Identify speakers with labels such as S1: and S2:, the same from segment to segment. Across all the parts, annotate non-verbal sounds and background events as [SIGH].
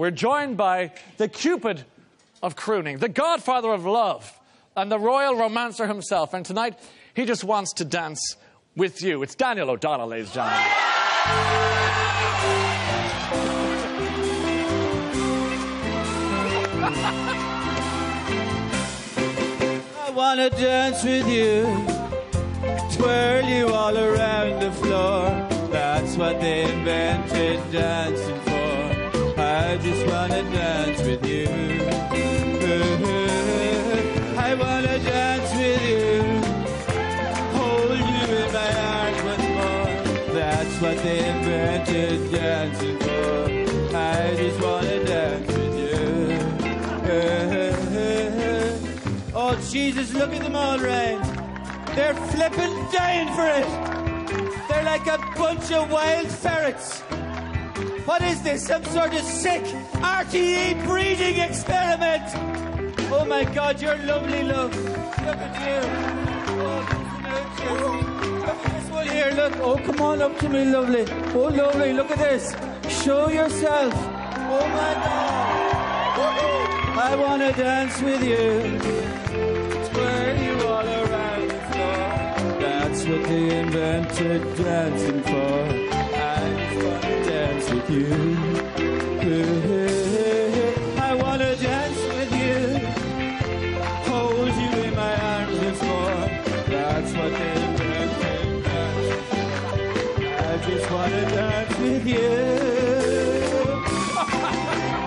S1: we're joined by the Cupid of crooning, the godfather of love, and the royal romancer himself. And tonight, he just wants to dance with you. It's Daniel O'Donnell, ladies and gentlemen. [LAUGHS]
S2: I wanna dance with you, twirl you all around the floor. That's what they invented dancing just wanna dance with you. Uh-huh. I wanna dance with you, hold you in my arms once more. That's what they invented dancing for. I just wanna dance with you. Uh-huh. Oh, Jesus, look at them all, Ray. They're flipping dying for it. They're like a bunch of wild ferrets. What is this? Some sort of sick RTE breeding experiment? Oh my God, you're lovely, love. Look at you. Oh, here. Look. Oh, come on up to me, lovely. Oh, lovely. Look at this. Show yourself. Oh my God. Oh, I want to dance with you. Twirl you all around the floor. That's what they invented dancing for. With you. I want to dance with you. Hold you in my arms once more. That's what they for. I just want to dance with you. [LAUGHS]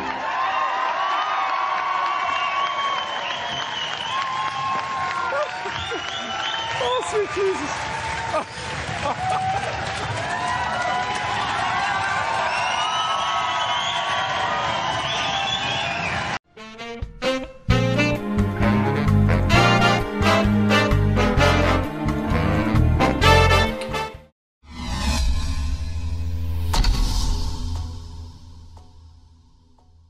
S1: Oh, sweet Jesus. [LAUGHS]